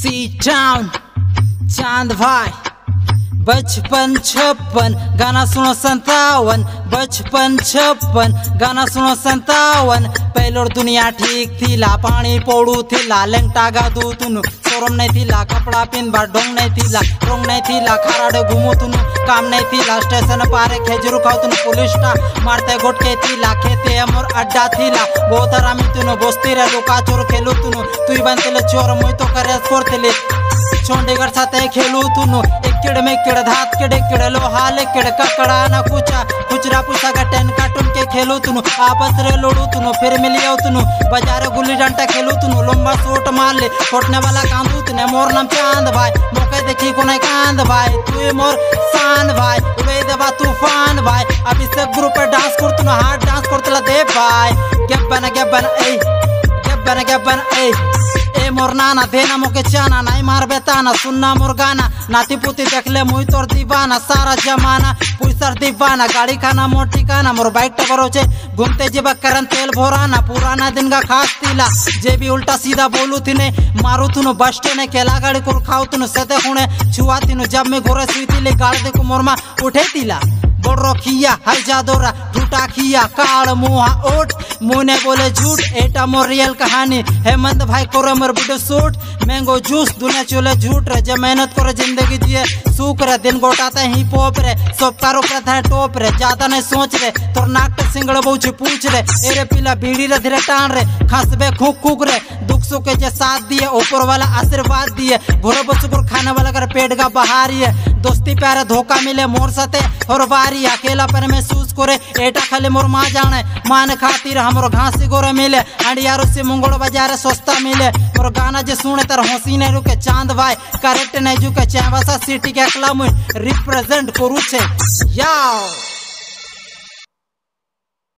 सी town चाँद भाई बचपन छप्पन, गाना सुनो संतावन बचपन छप्पन, गाना सुनो संतावन पहलोर दुनिया ठीक थीला पानी पोड़ू थीला, लेंगटा गादू तुनु। शोरम नहीं थीला, कपड़ा पिनबा डोंग नहीं थीला, रोंग नहीं थीला, खाराडे घूमो तुनु। काम नहीं थीला, स्टेशन पारे खेजरू खाओ तुनु पुलिस टा मारते गोटके थीला, खेते अमर अड्डा थीला। बहुत आरामी तुनु, बोस्ती रे लुका चोर खेलू तुनु। तुई बनते चोर, मुई तो करे स्कोर थीले चोंडीगढ़ साथे खेलू तुनु। एकेड़ में केड़, धात केड़ केड़, लोहा ले केड़, ककड़ा ना कुचा कुचरा पुसा का टेन कार्टून के खेलू तुनु। आपस रे लोड़ू तुनु, फिर मिलियो तुनु। बाज़ार गुल्ली डंडा खेलू तुनु, लंबा सोट मार ले। फोटने वाला कांदू तने मोर नाम चाँद भाई। मोके देखी को नहीं कांद भाई। तू मोर शान भाई। उबे देवा तूफ़ान भाई। अब इस ग्रुप पे डांस कर तुनु हार्ड डांस करतला दे भाई। गेबन गेबन ए गेबन ए ए मोर नाना देना मोके चाना नहीं मार बेताना सुनना मोर गाना नाती पुती देखले मुई तोर दीवाना सारा जमाना पुसर दीवाना गाड़ी खाना मोर ठिकाना मोर बाइक टकरो छे घूमते जेबा करन तेल भोराना पुराना दिन का खास तिला जे भी उल्टा सीधा बोलू थिने मारू तुनु बस स्टैंड केला गाड़ी को खाऊ तुनु सते खुणे छुआ तिनु जब मैं घोरे सुई तिले गाड़ देखो मोरमा उठे तिला बड़ो खिया हर जादोरा टूटा खिया काल मुहा ओट मुने बोले झूठ एटा मोर रियल कहानी हेमंत भाई कोरे मोर वीडियो शूट मैंगो जूस दुनिया चोले झूठ रे जब मेहनत करे ज़िंदगी जिए सुख रे दिन गोटाते ही पोप रे सब कारो प्रथा है टोप रे ज़्यादा नहीं सोच रे तोर नाक पे सिंगड़ बहुच पूछ रे एरे पीला बीड़ी रे धीरे टान रे खसबे खुक खुक रे दुख सुख के जे साथ दिए ऊपर वाला आशीर्वाद दिए भोरे बसुकुर खाने वाला कर पेट का बहारी है दोस्ती प्यारे धोखा मिले मोर सते और बारी अकेला पर महसूस करे, एटा खाली मोर माँ जाने। मान खातिर हमरो घासी गोरे मिले हंडियारो से मुंगड़ बाज़ार सस्ता मिले। और गाना जे सुने तर हँसी नहीं रुके, चाँद भाई, करेक्ट नहीं जुके चावसा सिटी के अकला मुई रिप्रेजेंट करू छे। याओ।